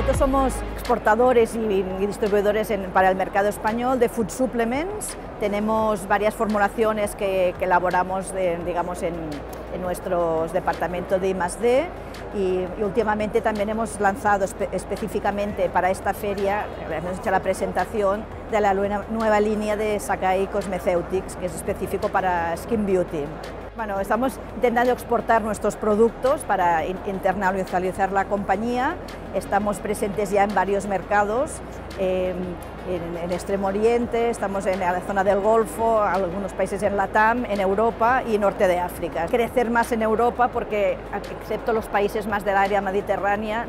Nosotros somos exportadores y, distribuidores para el mercado español de food supplements. Tenemos varias formulaciones que, elaboramos digamos, en, nuestros departamentos de I+.D. Y, y, últimamente también hemos lanzado específicamente para esta feria, hemos hecho la presentación de la nueva línea de Sakai Cosmeceutics, que es específico para Skin Beauty. Bueno, estamos intentando exportar nuestros productos para internacionalizar la compañía. Estamos presentes ya en varios mercados, em, en, Extremo Oriente, estamos en la zona del Golfo, algunos países en Latam, en Europa y norte de África. Crecer más en Europa porque, excepto los países más del área mediterránea,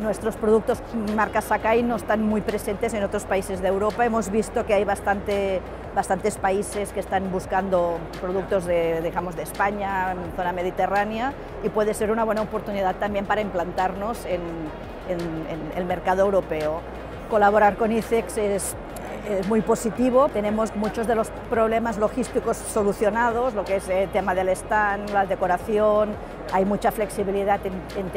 nuestros productos marca Sakai no están muy presentes en otros países de Europa. Hemos visto que hay bastante, bastantes países que están buscando productos de, digamos, de España, en zona mediterránea, y puede ser una buena oportunidad también para implantarnos en, el mercado europeo. Colaborar con ICEX es muy positivo. Tenemos muchos de los problemas logísticos solucionados, lo que es el tema del stand, la decoración, hay mucha flexibilidad en, en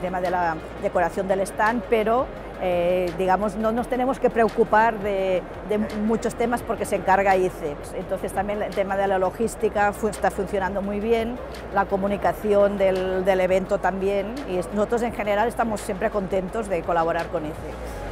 tema de la decoración del stand, pero eh, digamos, no nos tenemos que preocupar de, muchos temas porque se encarga ICEX. Entonces también el tema de la logística está funcionando muy bien, la comunicación del evento también y nosotros en general estamos siempre contentos de colaborar con ICEX.